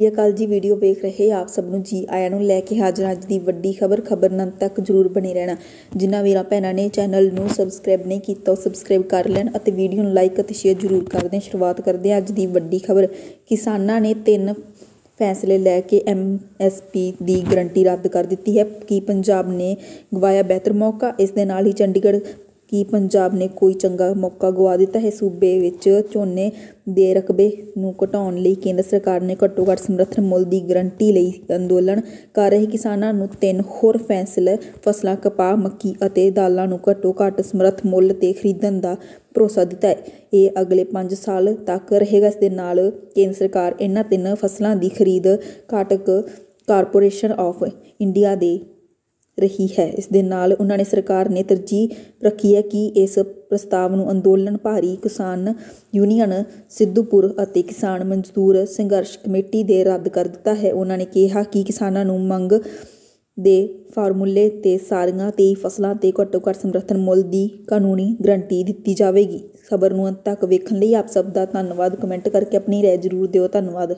ਸਤਿ ਅਕਾਲ ਜੀ, ਵੀਡੀਓ ਵੇਖ ਰਹੇ ਆਪ ਸਭ ਨੂੰ ਜੀ ਆਇਆਂ ਨੂੰ ਲੈ ਕੇ ਹਾਜ਼ਰ ਅੱਜ ਦੀ ਵੱਡੀ ਖਬਰ ਖਬਰ ਨਾਲ ਤੱਕ ਜਰੂਰ ਬਣੇ ਰਹਿਣਾ। ਜਿਨ੍ਹਾਂ ਵੀਰਾਂ ਭੈਣਾਂ ਨੇ ਚੈਨਲ ਨੂੰ ਸਬਸਕ੍ਰਾਈਬ ਨਹੀਂ ਕੀਤਾ, ਉਹ ਸਬਸਕ੍ਰਾਈਬ ਕਰ ਲੈਣ ਅਤੇ ਵੀਡੀਓ ਨੂੰ ਲਾਈਕ ਅਤੇ ਸ਼ੇਅਰ ਜਰੂਰ ਕਰਦੇ ਸ਼ੁਰੂਆਤ ਕਰਦੇ ਹਾਂ ਅੱਜ ਦੀ ਵੱਡੀ ਖਬਰ। ਕਿਸਾਨਾਂ ਨੇ ਤਿੰਨ ਫੈਸਲੇ ਲੈ ਕੇ ਐਮਐਸਪੀ ਦੀ ਗਰੰਟੀ ਰੱਦ ਕਰ ਦਿੱਤੀ ਹੈ। ਕਿ ਪੰਜਾਬ ਨੇ ਗਵਾਇਆ ਬਿਹਤਰ ਮੌਕਾ? ਇਸ ਦੇ ਨਾਲ ਹੀ ਚੰਡੀਗੜ੍ਹ ਕੀ ਪੰਜਾਬ ਨੇ ਕੋਈ ਚੰਗਾ ਮੌਕਾ ਗੁਆ ਦਿੱਤਾ ਹੈ। ਸੂਬੇ ਵਿੱਚ ਝੋਨੇ ਦੇ ਰਕਬੇ ਨੂੰ ਘਟਾਉਣ ਲਈ ਕੇਂਦਰ ਸਰਕਾਰ ਨੇ ਘੱਟੋ ਘੱਟ ਸਮਰਥਨ ਮੁੱਲ ਦੀ ਗਰੰਟੀ ਲਈ ਅੰਦੋਲਨ ਕਰ ਰਹੇ। ਕਿਸਾਨਾਂ ਨੂੰ ਤਿੰਨ ਹੋਰ ਫੈਸਲ, ਫਸਲਾਂ ਕਪਾਹ, ਮੱਕੀ ਅਤੇ ਦਾਲਾਂ ਨੂੰ ਘੱਟੋ ਘੱਟ ਸਮਰਥ ਮੁੱਲ ਤੇ ਖਰੀਦਣ ਦਾ ਭਰੋਸਾ ਦਿੱਤਾ ਹੈ। ਇਹ ਅਗਲੇ 5 ਸਾਲ ਤੱਕ ਰਹੇਗਾ। ਇਸ ਦੇ ਨਾਲ ਕੇਂਦਰ ਸਰਕਾਰ ਇਹਨਾਂ ਤਿੰਨ ਫਸਲਾਂ ਦੀ ਖਰੀਦ ਘਾਟਕ ਕਾਰਪੋਰੇਸ਼ਨ ਆਫ ਇੰਡੀਆ ਦੇ ਰਹੀ ਹੈ। ਇਸ ਦੇ ਨਾਲ ਉਹਨਾਂ ਨੇ ਸਰਕਾਰ ਨੇ ਤਰਜੀਹ ਰੱਖੀ ਹੈ ਕਿ ਇਸ ਪ੍ਰਸਤਾਵ ਨੂੰ ਅੰਦੋਲਨ ਭਾਰੀ ਕਿਸਾਨ ਯੂਨੀਅਨ ਸਿੱਧੂਪੁਰ ਅਤੇ ਕਿਸਾਨ ਮਜ਼ਦੂਰ ਸੰਘਰਸ਼ ਕਮੇਟੀ ਦੇ ਰੱਦ ਕਰ ਦਿੱਤਾ ਹੈ। ਉਹਨਾਂ ਨੇ ਕਿਹਾ ਕਿ ਕਿਸਾਨਾਂ ਨੂੰ ਮੰਗ ਦੇ ਫਾਰਮੂਲੇ ਤੇ ਸਾਰੀਆਂ ਤੇ ਫਸਲਾਂ ਤੇ ਘੱਟੋ ਘੱਟ ਸਮਰਥਨ ਮੁੱਲ ਦੀ ਕਾਨੂੰਨੀ ਗਰੰਟੀ ਦਿੱਤੀ ਜਾਵੇਗੀ। ਖਬਰ ਨੂੰ ਅੰਤ ਤੱਕ ਵੇਖਣ ਲਈ ਆਪ ਸਭ ਦਾ ਧੰਨਵਾਦ। ਕਮੈਂਟ ਕਰਕੇ ਆਪਣੀ ਰਾਏ ਜ਼ਰੂਰ ਦਿਓ। ਧੰਨਵਾਦ।